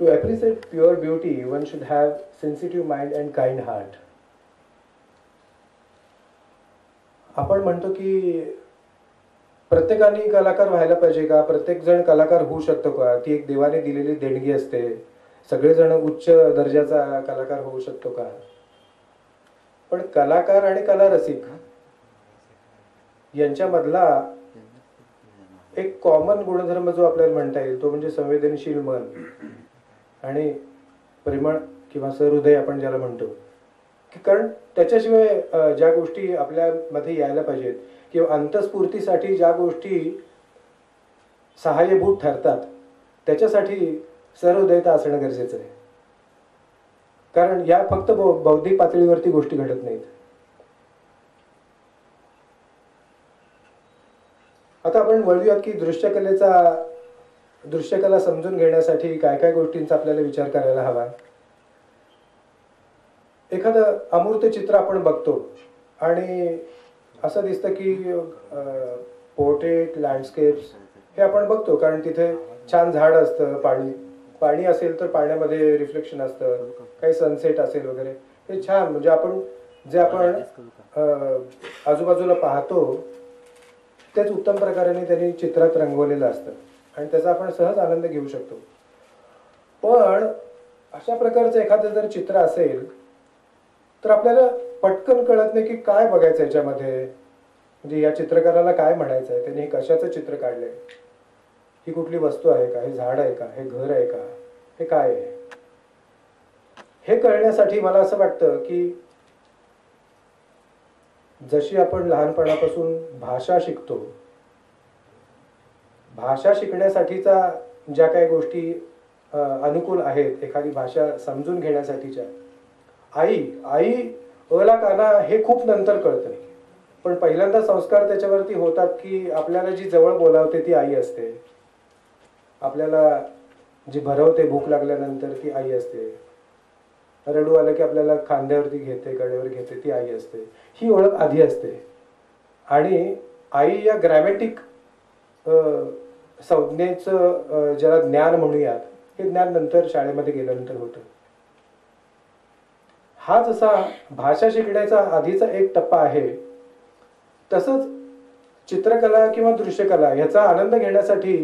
To appreciate pure beauty one should have sensitive mind and kind heart आपण म्हणतो की प्रत्येकाने कलाकार व्हायला पाहिजे का? प्रत्येक जण कलाकार होऊ शकतो का? ती एक देवाने दिलेली देणगी असते. सगळेजण उच्च दर्जाचा कलाकार होऊ शकतो का? पण कलाकार आणि कला रसिक यांच्यामधला एक कॉमन गुणधर्म जो आपल्याला म्हणता येईल तो म्हणजे संवेदनशील मन. आणि प्रेमळ किंवा सहृदय आपण ज्याला म्हणतो. की कारण त्याच्याशिवाय ज्या गोष्टी आपल्यामध्ये यायला पाहिजेत किंवा अंतस्फूर्तीसाठी ज्या गोष्टी सहाय्यभूत ठरतात त्याच्यासाठी सहृदयता असणं गरजेचं आहे. कारण या फक्त बौ- बौद्धिक पातळीवरती गोष्टी घडत नाहीत. आता आपण वळूयात की दृश्यकलेचा दृश्यकला समजून घेण्यासाठी काय काय गोष्टींचा आपल्याला विचार करायला हवा? एखादं अमूर्त चित्र आपण बघतो आणि असं दिसतं की पोर्ट्रेट लँडस्केप्स हे आपण बघतो कारण तिथे छान झाड असतं पाणी पाणी असेल तर पाण्यामध्ये रिफ्लेक्शन असतं काही सनसेट असेल वगैरे हे छान. म्हणजे आपण जे आपण आजूबाजूला पाहतो तेच उत्तम प्रकाराने त्यांनी चित्रात रंगवलेलं असतं. आणि त्याचा आपण सहज आनंद घेऊ शकतो. पण अशा प्रकारचं एखादं जर चित्र असेल तर आपल्याला पटकन कळत नाही की काय बघायचं याच्यामध्ये. म्हणजे या चित्रकाराला काय म्हणायचं आहे त्याने हे कशाचं चित्र काढलंय? ही कुठली वस्तू आहे का? हे झाड आहे का? हे घर आहे का? हे काय आहे? हे कळण्यासाठी मला असं वाटतं की जशी आपण लहानपणापासून भाषा शिकतो भाषा शिकण्यासाठीचा ज्या काही गोष्टी अनुकूल आहेत एखादी भाषा समजून घेण्यासाठीच्या. आई आई अला काना हे खूप नंतर कळतं. पण पहिल्यांदा संस्कार त्याच्यावरती होतात की आपल्याला जी जवळ बोलावते ती आई असते. आपल्याला जी भरवते भूक लागल्यानंतर ती आई असते. रडू आलं की आपल्याला खांद्यावरती घेते कडेवर घेते ती आई असते. ही ओळख आधी असते. आणि आई या ग्रॅमॅटिक संज्ञेचं ज्याला ज्ञान म्हणूयात हे ज्ञान नंतर शाळेमध्ये गेल्यानंतर होतं. हा जसा भाषा शिकण्याचा आधीचा एक टप्पा आहे तसंच चित्रकला किंवा दृश्यकला ह्याचा आनंद घेण्यासाठी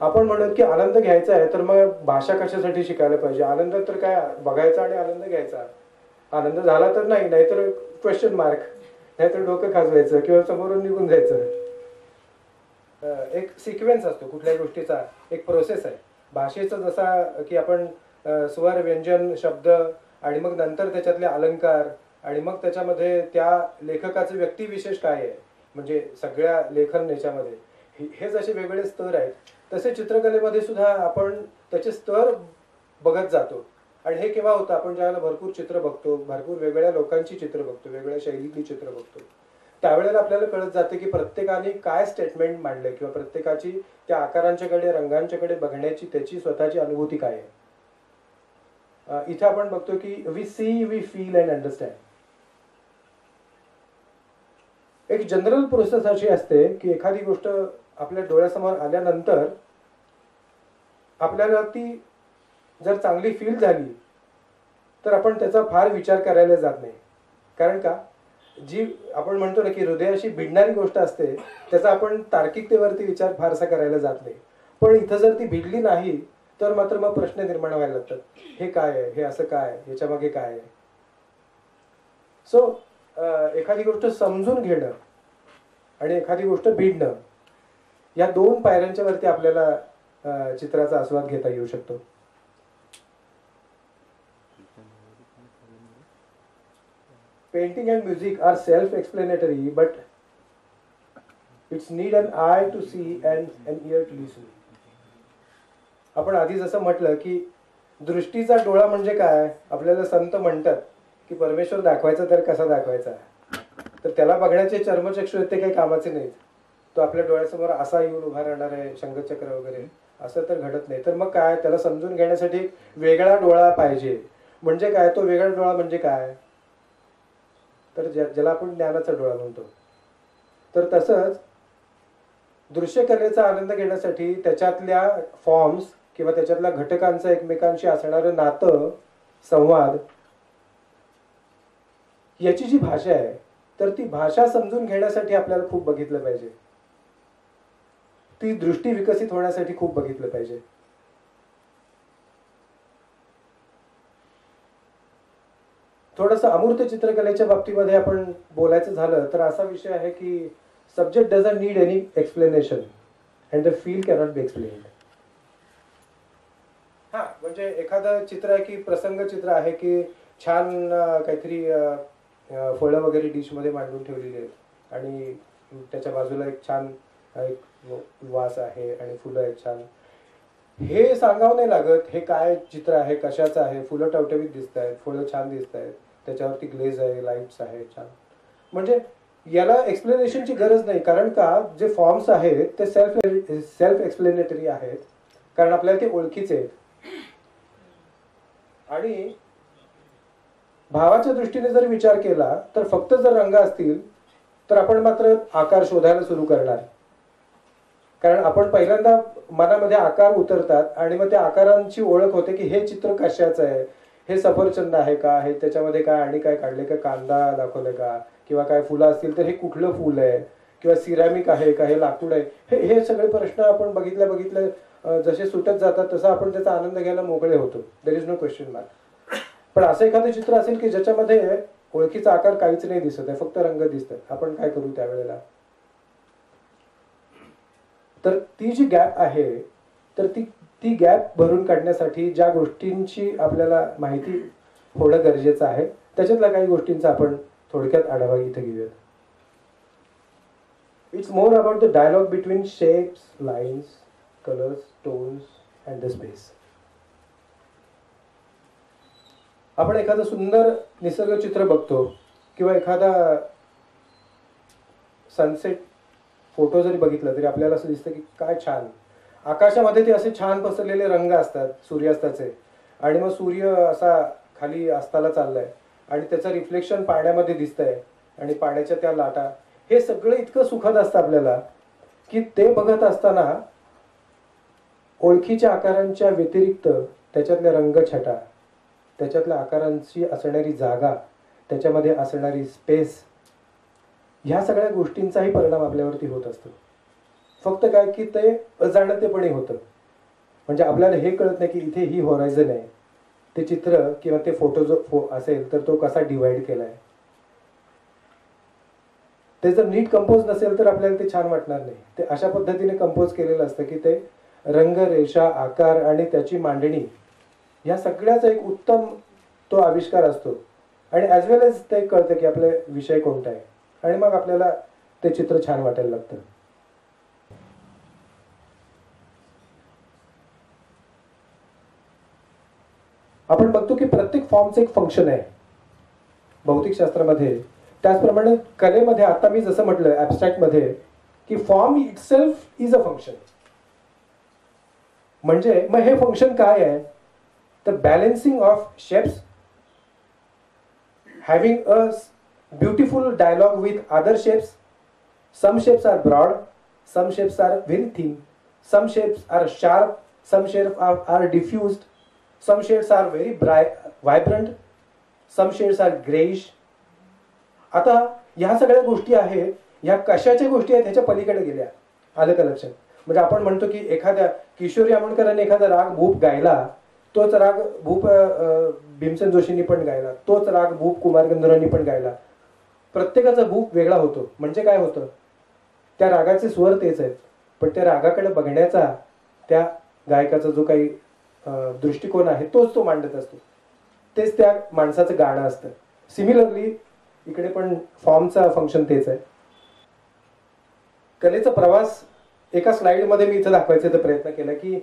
आपण म्हणत की आनंद घ्यायचा आहे तर मग भाषा कशासाठी शिकायला पाहिजे? आनंद तर काय? बघायचा आणि आनंद घ्यायचा. आनंद झाला तर नाही नाहीतर क्वेश्चन मार्क नाहीतर डोकं खाजवायचं किंवा समोरून निघून जायचं. एक सिक्वेन्स असतो कुठल्याही गोष्टीचा. एक प्रोसेस आहे. भाषेचा जसा की आपण स्वर व्यंजन शब्द आणि मग नंतर त्याच्यातले अलंकार आणि मग त्याच्यामध्ये त्या लेखकाचे व्यक्तिविशेष काय आहे? म्हणजे सगळ्या लेखन याच्यामध्ये. हे- हे जसे वेगवेगळे स्तर आहेत तसे चित्रकलेमध्ये सुद्धा आपण त्याचे स्तर बघत जातो. आणि हे केव्हा होतं? आपण ज्यावेळेला भरपूर चित्र बघतो भरपूर वेगळ्या लोकांची चित्र बघतो वेगळ्या शैलीतली चित्र बघतो. त्यावेळेला आपल्याला कळत जाते की प्रत्येकाने काय स्टेटमेंट मांडले किंवा प्रत्येकाची त्या आकारांच्याकडे रंगांच्याकडे बघण्याची त्याची स्वतःची अनुभूती काय आहे? इथे आपण बघतो की we see we feel and understand एक जनरल प्रोसेस अशी असते की एखादी गोष्ट आपल्या डोळ्यासमोर आल्यानंतर आपल्याला ती जर चांगली फील झाली तर आपण त्याचा फार विचार करायला जात नाही. कारण का? जी आपण म्हणतो ना की हृदयाशी भिडणारी गोष्ट असते त्याचा आपण तार्किकतेवरती विचार फारसा करायला जात नाही. पण इथं जर ती भिडली नाही तर मात्र मग प्रश्न निर्माण व्हायला लागतात. हे काय आहे? हे असं काय आहे? मागे काय आहे? सो एखादी गोष्ट समजून घेणं आणि एखादी गोष्ट भिडणं या दोन पायऱ्यांच्या वरती आपल्याला चित्राचा आस्वाद घेता येऊ शकतो. Painting and music are self explanatory but it's need an eye to see and an ear to listen आपण आधी जसं म्हटलं की दृष्टीचा डोळा म्हणजे काय? आपल्याला संत म्हणतात की परमेश्वर दाखवायचा तर कसा दाखवायचा? तर त्याला बघण्याचे चर्मचक्षु आहेत ते काही कामाचे नाहीत. तो आपल्या डोळ्यासमोर असा येऊन उभा राहणार आहे शंखचक्र वगैरे. असं तर घडत नाही. तर मग काय? त्याला समजून घेण्यासाठी एक वेगळा डोळा पाहिजे. म्हणजे काय? तो वेगळा डोळा म्हणजे काय? तर ज्या- ज्याला आपण ज्ञानाचा डोळा म्हणतो. तर तसंच दृश्य कलेचा आनंद घेण्यासाठी त्याच्यातल्या फॉर्म्स किंवा त्याच्यातल्या घटकांचं एकमेकांशी असणारं नातं संवाद याची जी भाषा आहे तर ती भाषा समजून घेण्यासाठी आपल्याला खूप बघितलं पाहिजे. ती दृष्टी विकसित होण्यासाठी खूप बघितलं पाहिजे. थोडस अमूर्त चित्रकलेच्या बाबतीमध्ये आपण बोलायचं झालं तर असा विषय आहे की subject doesn't need any explanation and the feel cannot be explain हा म्हणजे एखादं चित्र आहे की प्रसंग चित्र आहे की छान काहीतरी फळं वगैरे डिशमध्ये मांडून ठेवलेली आहेत आणि त्याच्या बाजूला एक छान एक वास आहे आणि फुलं आहेत छान. हे सांगावं नाही लागत हे काय चित्र आहे कशाचं आहे फुलं टवटवीत दिसत आहेत फुलं छान दिसत आहेत त्याच्यावरती ग्लेज आहे लाईट्स आहे छान. म्हणजे याला एक्सप्लेनेशनची गरज नाही कारण का जे फॉर्म्स आहेत ते सेल्फ सेल्फ एक्सप्लेनेटरी आहेत. कारण आपल्याला ते ओळखीचे आहेत. आणि भावाच्या दृष्टीने जर विचार केला तर फक्त जर रंग असतील तर आपण मात्र आकार शोधायला सुरू करणार. कारण आपण पहिल्यांदा मनामध्ये आकार उतरतात आणि मग त्या आकारांची ओळख होते की हे चित्र कशाचं आहे हे सफरचंद आहे का? हे त्याच्यामध्ये काय आणि काय काढले? का कांदा दाखवले का? किंवा काय फुलं असतील तर हे कुठलं फुल आहे? किंवा सिरामिक आहे का? हे लाकूड आहे? हे हे सगळे प्रश्न आपण बघितल्या बघितल्या जसे सुटत जातात तसा आपण त्याचा आनंद घ्यायला मोकळे होतो. There is no question mark पण असं एखादं चित्र असेल की ज्याच्यामध्ये ओळखीचा आकार काहीच नाही दिसत आहे फक्त रंग दिसतात. आपण काय करू त्यावेळेला? तर ती जी गॅप आहे तर ती ती गॅप भरून काढण्यासाठी ज्या गोष्टींची आपल्याला माहिती होणं गरजेचं आहे त्याच्यातल्या काही गोष्टींचा आपण थोडक्यात आढावा इथे घेऊयात. It's more about the dialogue between shapes lines colours tones and the space आपण एखादं सुंदर निसर्ग चित्र बघतो किंवा एखादा सनसेट फोटो जरी बघितला तरी आपल्याला असं दिसतं की काय छान. आकाशामध्ये ते असे छान पसरलेले रंग असतात सूर्यास्ताचे. आणि मग सूर्य असा खाली अस्ताला चाललाय. आणि त्याचं रिफ्लेक्शन पाण्यामध्ये दिसतंय. आणि पाण्याच्या त्या लाटा. हे सगळं इतकं सुखद असतं आपल्याला की ते बघत असताना ओळखीच्या आकारांच्या व्यतिरिक्त त्याच्यातल्या रंगछटा त्याच्यातल्या आकारांची असणारी जागा त्याच्यामध्ये असणारी स्पेस ह्या सगळ्या गोष्टींचाही परिणाम आपल्यावरती होत असतो. फक्त काय की ते अजाणतेपणे होतं. म्हणजे आपल्याला हे कळत नाही की इथे ही होरायझन आहे. ते चित्र किंवा ते फोटो जो फो असेल तर तो कसा डिवाइड केलाय. ते जर नीट कंपोज नसेल तर आपल्याला ते छान वाटणार नाही. ते अशा पद्धतीने कंपोज केलेलं असतं की ते रंग रेषा आकार आणि त्याची मांडणी या सगळ्याचा एक उत्तम तो आविष्कार असतो. आणि ॲज वेल एज ते कळतं की आपले विषय कोणता आहे. आणि मग आपल्याला ते चित्र छान वाटायला लागतं. आपण बघतो की प्रत्येक फॉर्मचं एक फंक्शन आहे. भौतिकशास्त्रामध्ये त्याचप्रमाणे कलेमध्ये आता मी जसं म्हटलं ॲबस्ट्रॅक्टमध्ये की form itself is a function म्हणजे मग हे फंक्शन काय आहे? तर balancing of shapes having a beautiful dialogue with other shapes some shapes are broad some shapes are very thin some shapes are sharp some shapes are are diffused some shades are very bright vibrant some shades are grayish. आता ह्या सगळ्या गोष्टी आहेत ह्या कशाच्या गोष्टी आहेत ह्याच्या पलीकडे गेल्या. आलं का लक्षात? म्हणजे आपण म्हणतो की एखाद्या किशोरी आमोणकरांनी एखादा राग भूप गायला तोच राग भूप भीमसेन जोशींनी पण गायला तोच राग भूप कुमार गंधर्वांनी पण गायला. प्रत्येकाचा भूप वेगळा होतो. म्हणजे काय होतं? त्या रागाचे स्वर तेच आहेत. पण त्या रागाकडे बघण्याचा त्या गायकाचा जो काही दृष्टिकोन आहे तोच तो मांडत असतो. तेच त्या माणसाचं गाणं असतं. सिमिलरली इकडे पण फॉर्मचा फंक्शन तेच आहे. कलेचा प्रवास एका स्लाइडमध्ये मी इथं दाखवायचा प्रयत्न केला की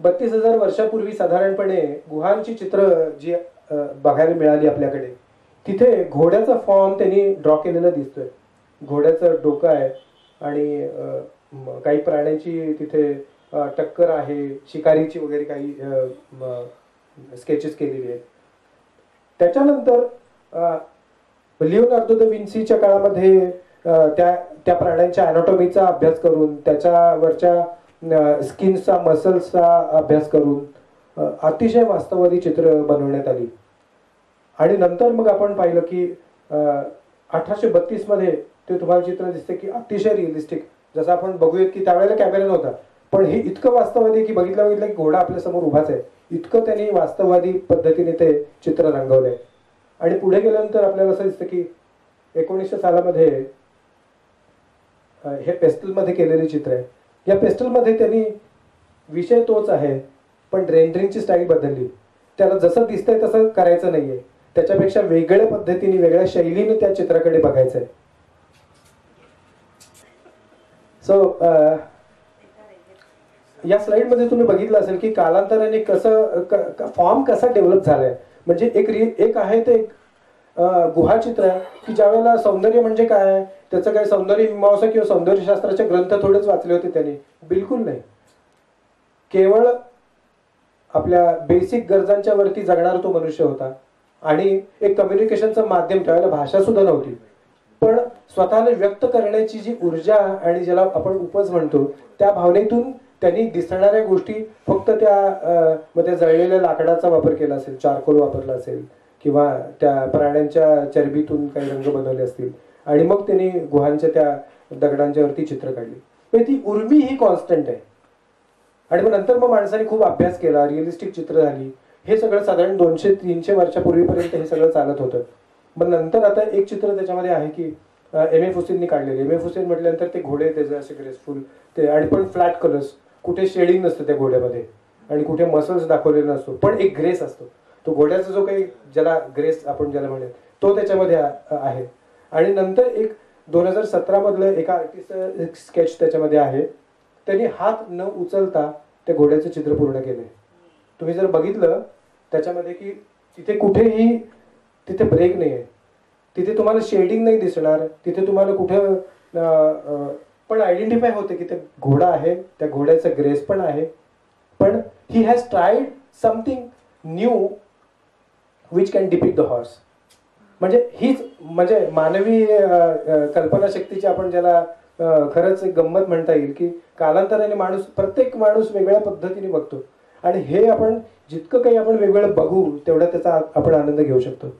बत्तीस हजार वर्षापूर्वी साधारणपणे गुहांची चित्र जी बघायला मिळाली आपल्याकडे तिथे घोड्याचा फॉर्म त्यांनी ड्रॉ केलेला दिसतोय. घोड्याचं डोकं आहे आणि काही प्राण्यांची तिथे टक्कर आहे शिकारीची वगैरे काही स्केचेस केलेली आहेत. त्याच्यानंतर लिओनार्दो द विन्सीच्या काळामध्ये त्या त्या प्राण्यांच्या अॅनाटॉमीचा अभ्यास करून त्याच्यावरच्या स्किनचा मसल्सचा अभ्यास करून अतिशय वास्तववादी चित्र बनवण्यात आली. आणि नंतर मग आपण पाहिलं की अठराशे बत्तीसमध्ये ते तुम्हाला चित्र दिसते की अतिशय रिअलिस्टिक जसं आपण बघूयात की त्यावेळेला कॅमेरा नव्हता. पण हे इतकं वास्तववादी आहे की बघितलं बघितलं की घोडा आपल्यासमोर उभाच आहे. इतकं त्यांनी वास्तववादी पद्धतीने ते चित्र रंगवलंय. आणि पुढे गेल्यानंतर आपल्याला असं दिसतं की एकोणीसशे सालामध्ये हे पेस्टलमध्ये केलेले चित्र आहे. या पेस्टलमध्ये त्यांनी विषय तोच आहे पण रेंडरिंगची स्टाईल बदलली. त्याला जसं दिसतंय तसं करायचं नाहीये. त्याच्यापेक्षा वेगळ्या पद्धतीने वेगळ्या शैलीने त्या चित्राकडे बघायचं आहे सो या स्लाइडमध्ये तुम्ही बघितलं असेल की कालांतराने कसं फॉर्म कसा डेव्हलप झालाय. म्हणजे एक रि एक आहे ते एक गुहाचित्र आहे की ज्यावेळेला सौंदर्य म्हणजे काय? आहे, त्याचं काय सौंदर्य मीमांसा किंवा सौंदर्यशास्त्राचे ग्रंथ थोडेच वाचले होते त्यांनी. बिलकुल नाही. केवळ आपल्या बेसिक गरजांच्या वरती जगणारा तो मनुष्य होता. आणि एक कम्युनिकेशनचं माध्यम त्यावेळेला भाषा सुद्धा नव्हती. पण स्वतःला व्यक्त करण्याची जी ऊर्जा आणि ज्याला आपण उपज म्हणतो त्या भावनेतून त्यांनी दिसणाऱ्या गोष्टी फक्त त्या मग त्या जळलेल्या लाकडाचा वापर केला असेल चारकोल वापरला असेल किंवा त्या प्राण्यांच्या चरबीतून काही रंग बनवले असतील. आणि मग त्यांनी गुहांच्या त्या दगडांच्या वरती चित्र काढली. म्हणजे ती उर्मी ही कॉन्स्टंट आहे. आणि मग नंतर मग माणसाने खूप अभ्यास केला रिअलिस्टिक चित्र झाली. हे सगळं साधारण दोनशे तीनशे वर्षापूर्वीपर्यंत हे सगळं चालत होतं. मग नंतर आता एक चित्र त्याच्यामध्ये आहे की एम एफ हुसेननी काढलेले एम एफ हुसेन म्हटल्यानंतर ते घोडे त्याचे असे ग्रेसफुल ते आणि पण फ्लॅट कलर्स कुठे शेडिंग नसतं त्या घोड्यामध्ये आणि कुठे मसल्स दाखवलेला नसतो. पण एक ग्रेस असतो. तो घोड्याचा जो काही ज्याला ग्रेस आपण ज्याला म्हणेल तो त्याच्यामध्ये आहे. आणि नंतर एक दोन हजार सतरामधलं एका आर्टिस्टचं एक स्केच त्याच्यामध्ये आहे. त्यांनी हात न उचलता त्या घोड्याचं चित्र पूर्ण केले तुम्ही जर बघितलं त्याच्यामध्ये की तिथे कुठेही तिथे ब्रेक नाही आहे तिथे तुम्हाला शेडिंग नाही दिसणार तिथे तुम्हाला कुठं पण आयडेंटिफाय होते की ते घोडा आहे त्या घोड्याचं ग्रेस पण आहे. पण he has tried something new which can depict the horse म्हणजे हीच म्हणजे मानवी कल्पनाशक्तीची आपण ज्याला खरंच एक गंमत म्हणता येईल की कालांतराने माणूस प्रत्येक माणूस वेगळ्या पद्धतीने बघतो. आणि हे आपण जितकं काही आपण वेगवेगळं बघू तेवढा त्याचा आपण आनंद घेऊ शकतो.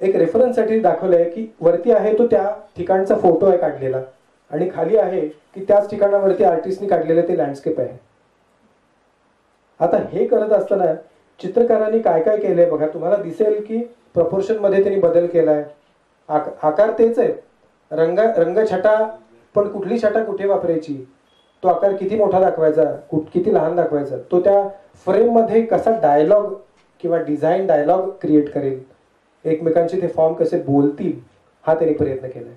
एक रेफरन्ससाठी दाखवलं आहे की वरती आहे तो त्या ठिकाणचा फोटो आहे काढलेला. आणि खाली आहे की त्याच ठिकाणावरती आर्टिस्टनी काढलेलं ते लँडस्केप आहे. आता हे करत असताना चित्रकारांनी काय काय केलंय बघा तुम्हाला दिसेल की प्रपोर्शनमध्ये त्यांनी बदल केलाय. आक- आकार तेच आहेत रंग रंगछटा पण कुठली छटा कुठे वापरायची? तो आकार किती मोठा दाखवायचा? कुठ- किती लहान दाखवायचा? तो त्या फ्रेममध्ये कसा डायलॉग किंवा डिझाईन डायलॉग क्रिएट करेल? एकमेकांशी ते फॉर्म कसे बोलतील हा त्यांनी प्रयत्न केलाय.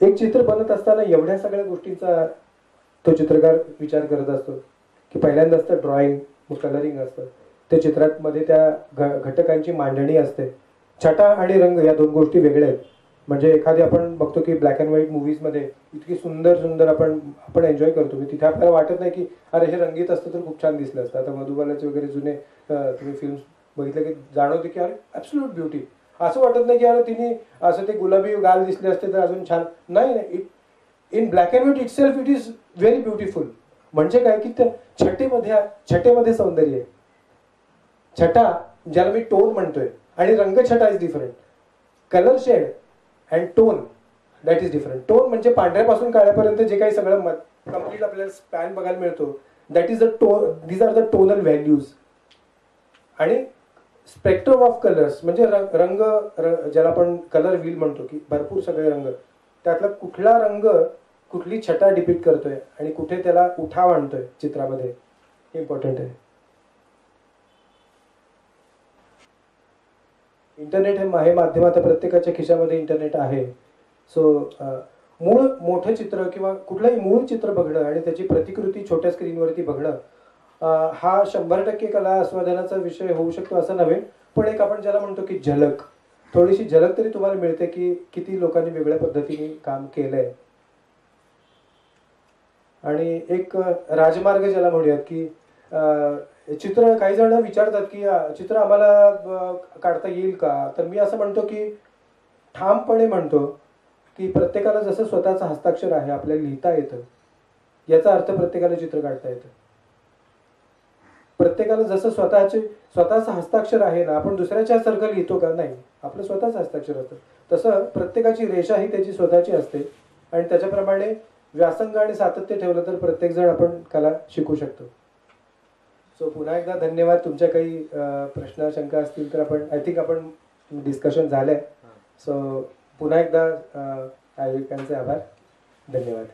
एक चित्र बनत असताना एवढ्या सगळ्या गोष्टींचा तो चित्रकार विचार करत असतो की पहिल्यांदा असतं ड्रॉइंग मग कलरिंग असतं. त्या चित्रामध्ये त्या घ- घटकांची मांडणी असते. छटा आणि रंग या दोन गोष्टी वेगळ्या आहेत. म्हणजे एखादी आपण बघतो की ब्लॅक अँड व्हाईट मूवीजमध्ये इतकी सुंदर सुंदर आपण आपण एन्जॉय करतो. की तिथे आपल्याला वाटत नाही की अरे हे रंगीत असतं तर खूप छान दिसलं असतं. आता मधुबालाचे वगैरे जुने तुम्ही फिल्म बघितलं की जाणवते की अरे ॲब्सल्यूट ब्युटी असं वाटत नाही की अरे तिने असं ते गुलाबी गाल दिसले असते तर अजून छान. नाही नाही. It in black and white itself it is very beautiful म्हणजे काय की त्या छटेमध्ये छटेमध्ये सौंदर्य आहे. छटा ज्याला मी टोन म्हणतोय आणि रंगछटा is different colour shade and tone that is different tone म्हणजे पांढऱ्यापासून काळ्यापर्यंत जे काही सगळं कंप्लीट आपल्याला स्पॅन बघायला मिळतो that is the tone these are the tonal values आणि स्पेक्ट्रम ऑफ कलर्स म्हणजे रंग ज्याला आपण कलर व्हील म्हणतो की भरपूर सगळे रंग त्यातला कुठला रंग कुठली छटा डिपिक्ट करतोय आणि कुठे त्याला उठाव आणतोय चित्रामध्ये हे इम्पॉर्टंट आहे. इंटरनेट हे मा- हे माध्यम आता प्रत्येकाच्या खिशामध्ये इंटरनेट आहे. सो मूळ मोठं चित्र किंवा कुठलंही मूळ चित्र बघणं आणि त्याची प्रतिकृती छोट्या स्क्रीनवरती बघणं हा शंभर टक्के कला आस्वादनाचा विषय होऊ शकतो असं नव्हे पण एक आपण ज्याला म्हणतो की झलक. थोडीशी झलक तरी तुम्हाला मिळते की किती लोकांनी वेगळ्या पद्धतीने काम केलंय. आणि एक राजमार्ग ज्याला म्हणूयात की चित्र काही जण विचारतात की चित्र आम्हाला काढता येईल का? तर मी असं म्हणतो की ठामपणे म्हणतो की प्रत्येकाला जसं स्वतःचं हस्ताक्षर आहे आपल्याला लिहिता येतं. याचा अर्थ प्रत्येकाला चित्र काढता येतं. प्रत्येकाला जसं स्वतःचे स्वतःचं हस्ताक्षर आहे ना आपण दुसऱ्याच्या सारखं लिहितो का? नाही. आपलं स्वतःच हस्ताक्षर असतं. तसं प्रत्येकाची रेषा ही त्याची स्वतःची असते. आणि त्याच्याप्रमाणे व्यासंग आणि सातत्य ठेवलं तर प्रत्येकजण आपण कला शिकू शकतो. सो पुन्हा एकदा धन्यवाद. तुमच्या काही प्रश्न शंका असतील तर आपण आय थिंक आपण डिस्कशन झालंय. सो पुन्हा एकदा आयोजकांचे आभार. धन्यवाद.